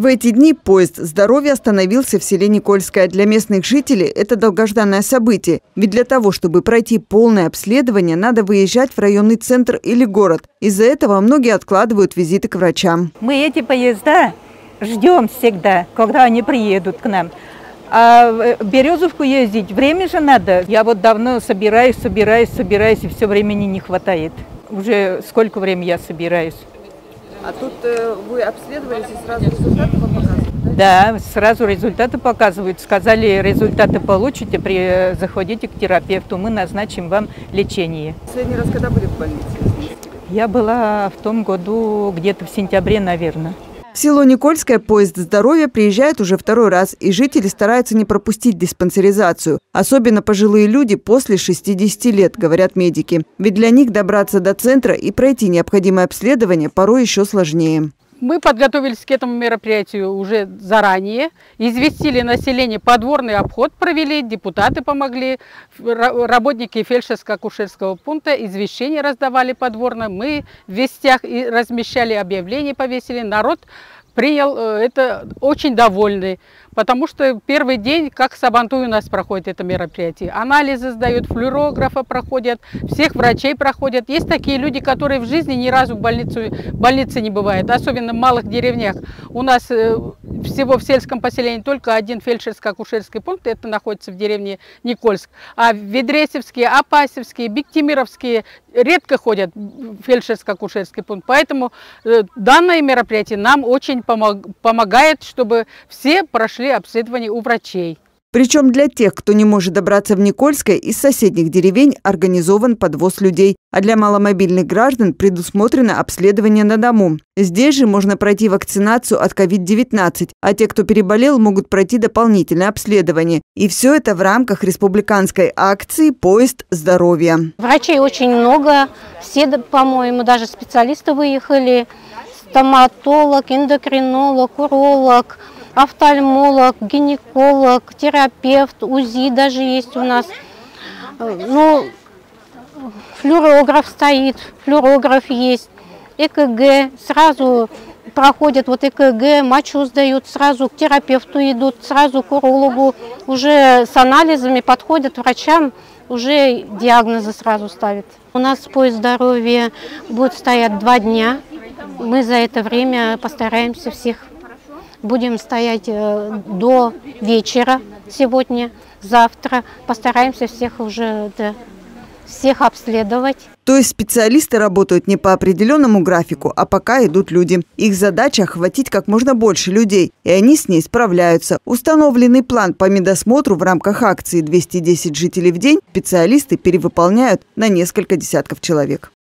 В эти дни поезд здоровья остановился в селе Никольское. Для местных жителей это долгожданное событие. Ведь для того, чтобы пройти полное обследование, надо выезжать в районный центр или город. Из-за этого многие откладывают визиты к врачам. Мы эти поезда ждем всегда, когда они приедут к нам. А в Березовку ездить, время же надо. Я вот давно собираюсь, собираюсь, собираюсь, и все времени не хватает. Уже сколько времени я собираюсь. А тут э, вы обследовались и сразу результаты вам показывают? Да, сразу результаты показывают. Сказали, результаты получите, при, заходите к терапевту, мы назначим вам лечение. Последний раз когда были в больнице? Я была в том году где-то в сентябре, наверное. В село Никольское поезд здоровья приезжает уже второй раз, и жители стараются не пропустить диспансеризацию. Особенно пожилые люди после 60 лет, говорят медики. Ведь для них добраться до центра и пройти необходимое обследование порой еще сложнее. Мы подготовились к этому мероприятию уже заранее, известили население, подворный обход провели, депутаты помогли, работники фельдшерско-акушерского пункта извещения раздавали подворно, мы в вестях и размещали объявления, повесили, народ принял э, это очень довольный, потому что первый день, как Сабантуй у нас проходит это мероприятие. Анализы сдают, флюорографа проходят, всех врачей проходят. Есть такие люди, которые в жизни ни разу в больницу, больнице не бывают, особенно в малых деревнях. У нас э, всего в сельском поселении только один фельдшерско-акушерский пункт, это находится в деревне Никольск. А Ведресевские, Апасевские, Биктимировские редко ходят в фельдшерско-акушерский пункт. Поэтому э, данное мероприятие нам очень помог, помогает, чтобы все прошли обследование у врачей. Причем для тех, кто не может добраться в Никольское, из соседних деревень организован подвоз людей. А для маломобильных граждан предусмотрено обследование на дому. Здесь же можно пройти вакцинацию от COVID-19, а те, кто переболел, могут пройти дополнительное обследование. И все это в рамках республиканской акции «Поезд здоровья». Врачей очень много, все, по-моему, даже специалисты выехали. Стоматолог, эндокринолог, уролог – офтальмолог, гинеколог, терапевт, УЗИ даже есть у нас. Ну, флюорограф стоит, флюорограф есть, ЭКГ, сразу проходят вот ЭКГ, мочу сдают, сразу к терапевту идут, сразу к урологу, уже с анализами подходят врачам, уже диагнозы сразу ставят. У нас поезд здоровья будет стоять два дня. Мы за это время постараемся всех Будем стоять э, до вечера сегодня, завтра. Постараемся всех уже да, всех обследовать. То есть специалисты работают не по определенному графику, а пока идут люди. Их задача – охватить как можно больше людей, и они с ней справляются. Установленный план по медосмотру в рамках акции «210 жителей в день» специалисты перевыполняют на несколько десятков человек.